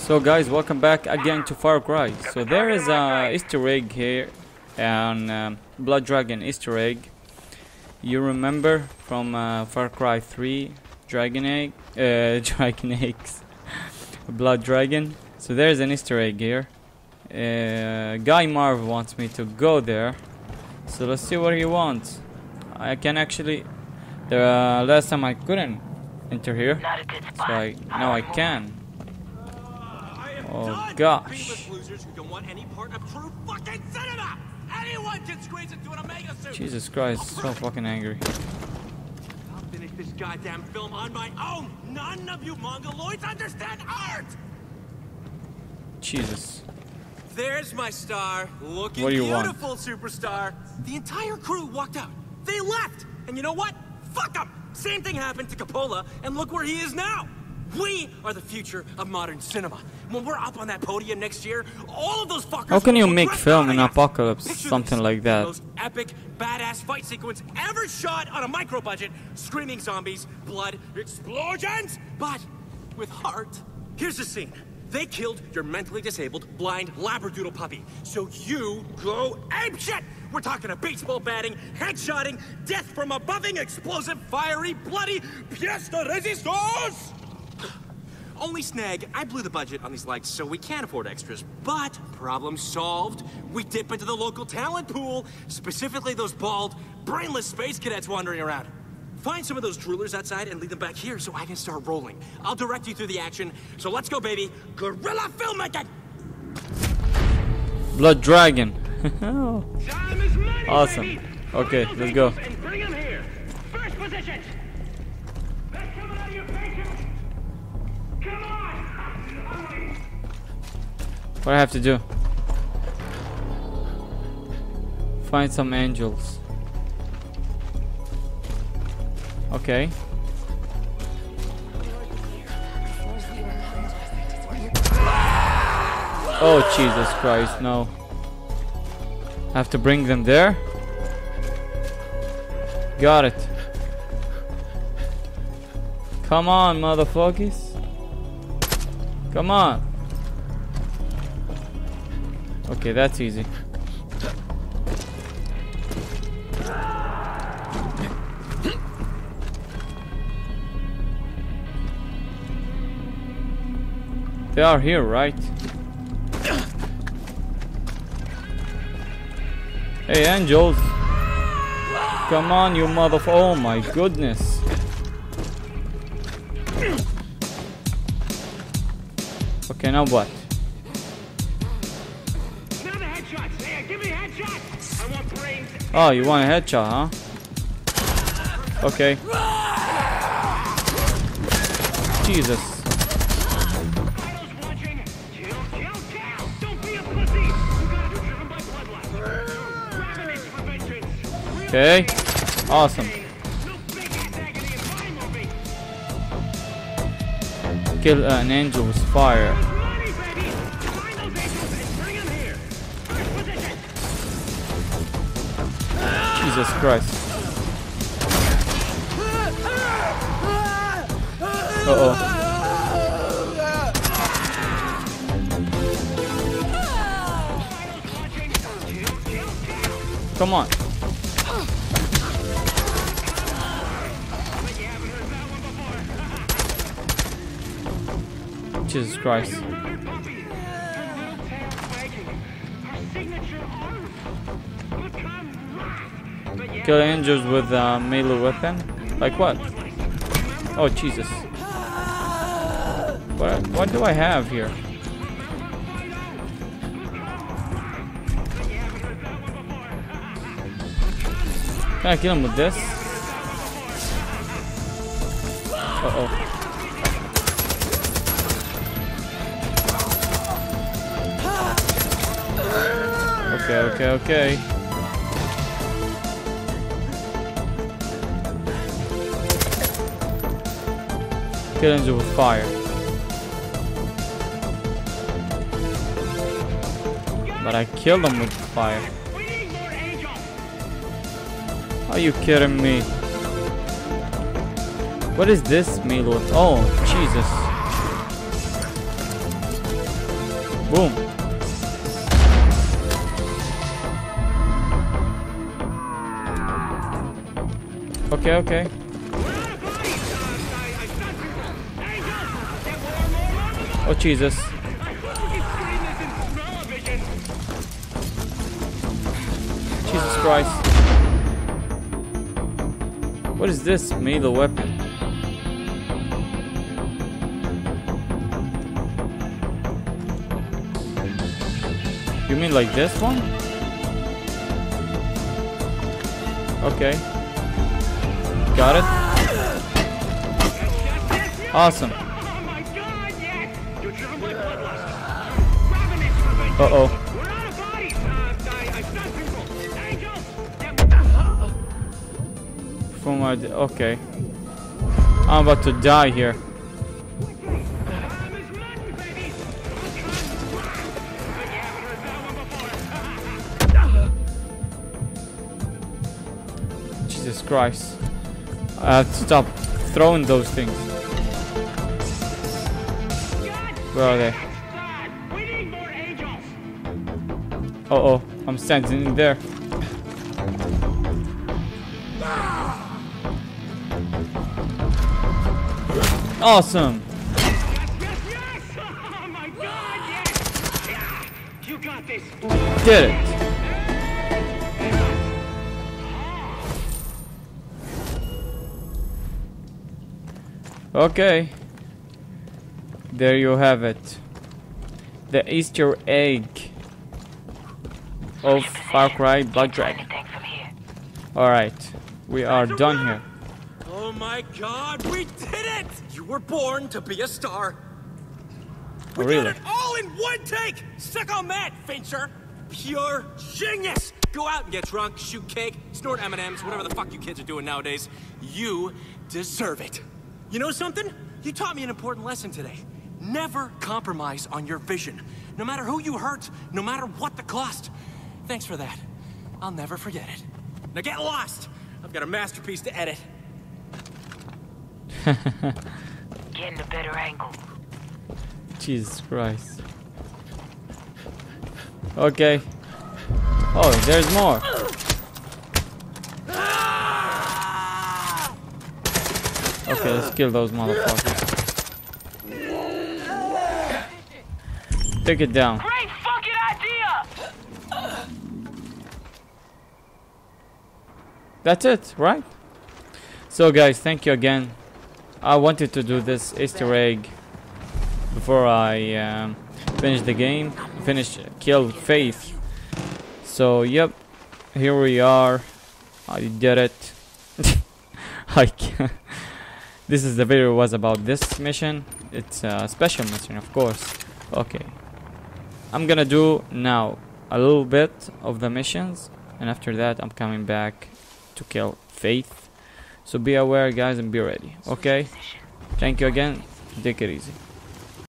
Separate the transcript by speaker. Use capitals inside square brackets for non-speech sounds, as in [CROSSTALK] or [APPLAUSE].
Speaker 1: So guys, welcome back again to Far Cry. So there is a Easter egg here, an um, Blood Dragon Easter egg. You remember from uh, Far Cry 3, Dragon Egg, [LAUGHS] uh, Dragon Eggs, [LAUGHS] Blood Dragon. So there's an Easter egg here. Uh, Guy Marv wants me to go there. So let's see what he wants. I can actually. The uh, last time I couldn't enter here, so. I now I can. Oh, gosh.
Speaker 2: Brainless losers who don't want any part of true fucking cinema. Anyone can squeeze into an omega suit.
Speaker 1: Jesus Christ, oh, so fucking angry.
Speaker 2: I'll finish this goddamn film on my own. None of you mongoloids understand art.
Speaker 1: Jesus.
Speaker 2: There's my star, looking
Speaker 1: you want?
Speaker 2: beautiful, superstar. The entire crew walked out. They left. And you know what? Fuck them. Same thing happened to Coppola, and look where he is now. We are the future of modern cinema. When we're up on that podium next year, all of those fuckers.
Speaker 1: How can you make film in apocalypse,
Speaker 2: Picture
Speaker 1: something
Speaker 2: this.
Speaker 1: like that?
Speaker 2: Most epic, badass fight sequence ever shot on a micro budget. Screaming zombies, blood, explosions, but with heart. Here's the scene. They killed your mentally disabled, blind Labradoodle puppy. So you go apeshit! We're talking a baseball batting, headshotting, death from a buffing, explosive, fiery, bloody pièce de résistance! Only snag, I blew the budget on these lights, so we can't afford extras. But, problem solved. We dip into the local talent pool, specifically those bald, brainless space cadets wandering around. Find some of those droolers outside and lead them back here so I can start rolling. I'll direct you through the action. So let's go, baby. Guerrilla filmmaking!
Speaker 1: Blood Dragon. [LAUGHS]
Speaker 3: Time is money,
Speaker 1: Awesome. Okay, let's go.
Speaker 3: angels And here. First positions.
Speaker 1: What I have to do? Find some angels. Okay. Oh Jesus Christ, no. I Have to bring them there? Got it. Come on, motherfuckers. Come on. Okay, that's easy. They are here, right? Hey, angels! Come on, you motherf- Oh my goodness! Okay, now what? Oh, you want a headshot, huh? Okay. Jesus. Okay. Awesome. Kill an angel with fire. Jesus Christ. Uh oh.
Speaker 3: Kill.
Speaker 1: Come on. Jesus Christ. Kill angels with a melee weapon? Like what? Oh Jesus. What, what do I have here? Can I kill him with this? Uh oh. Okay, okay, okay. Kill angel with fire. But I killed him with fire. Are you kidding me? What is this melee? Oh, Jesus. Boom. Okay, okay. Oh Jesus. Jesus Christ. What is this melee weapon? You mean like this one? Okay. Got it. Awesome.
Speaker 3: Yeah.
Speaker 1: From my okay. I'm about to die here. Jesus Christ. I have to stop throwing those things. Where are they? Oh, I'm standing in there. Awesome.
Speaker 3: Yes, yes, yes! Oh my god, yes! Yeah. You got this!
Speaker 1: Did it. Okay. There you have it. The Easter egg of Far Cry Blood Dragon. Alright, we are done here.
Speaker 2: Oh my god, we did it! You were born to be a star. Oh, we
Speaker 1: Oh, really?
Speaker 2: got it all in one take! Suck on that, Fincher! Pure genius! Go out and get drunk, shoot cake, snort M&Ms, whatever the fuck you kids are doing nowadays. You deserve it. You know something? You taught me an important lesson today. Never compromise on your vision. No matter who you hurt, no matter what the cost. Thanks for that. I'll never forget it. Now get lost! I've got a masterpiece to edit. [LAUGHS]
Speaker 4: Getting a better angle.
Speaker 1: Jesus Christ. Okay. Oh, there's more. Okay, let's kill those motherfuckers. Take it down. That's it, right? So guys, thank you again. I wanted to do this Easter egg before I um, finish the game, finish kill Faith. So yep, here we are. I did it. [LAUGHS] I [LAUGHS] This is the video was about this mission. It's a special mission, of course. Okay. I'm gonna do now a little bit of the missions, and after that, I'm coming back to kill Faith. So be aware, guys, and be ready. Okay? Thank you again. Take it easy.